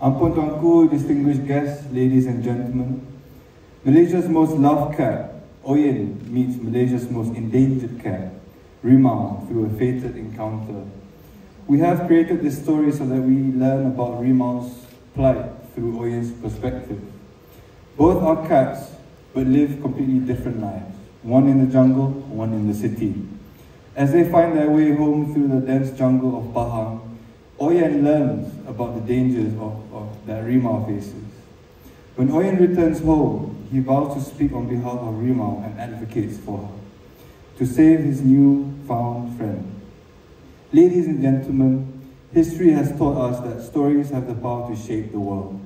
Ampun Tuanku, distinguished guests, ladies and gentlemen. Malaysia's most loved cat, Oyen, meets Malaysia's most endangered cat, Rimau, through a fated encounter. We have created this story so that we learn about Rimau's plight through Oyen's perspective. Both are cats, but live completely different lives, one in the jungle, one in the city. As they find their way home through the dense jungle of Pahang, Oyen learns about the dangers of, of that Rimau faces. When Oyen returns home, he vows to speak on behalf of Rimau and advocates for her, to save his new found friend. Ladies and gentlemen, history has taught us that stories have the power to shape the world.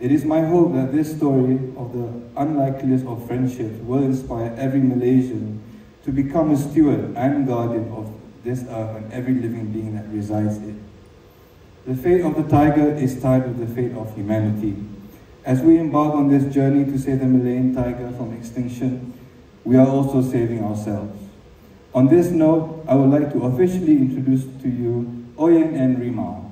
It is my hope that this story of the unlikeliest of friendships will inspire every Malaysian to become a steward and guardian of this earth and every living being that resides in it. The fate of the tiger is tied with the fate of humanity. As we embark on this journey to save the Malayan tiger from extinction, we are also saving ourselves. On this note, I would like to officially introduce to you Oyen and Rimau.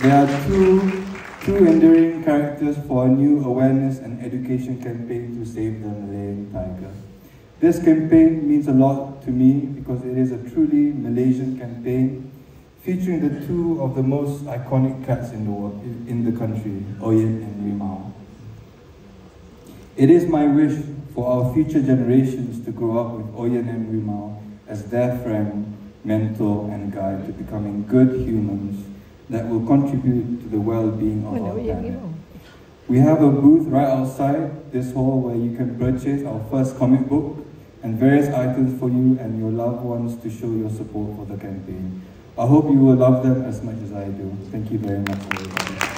They are two, two enduring characters for a new awareness and education campaign to save the Malayan tiger. This campaign means a lot to me because it is a truly Malaysian campaign featuring the two of the most iconic cats in the world, in the country, Oyen and Rimau. It is my wish for our future generations to grow up with Oyen and Rimau as their friend, mentor, and guide to becoming good humans that will contribute to the well-being of our planet. We have a booth right outside this hall where you can purchase our first comic book and various items for you and your loved ones to show your support for the campaign. I hope you will love them as much as I do. Thank you very much.